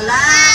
alive.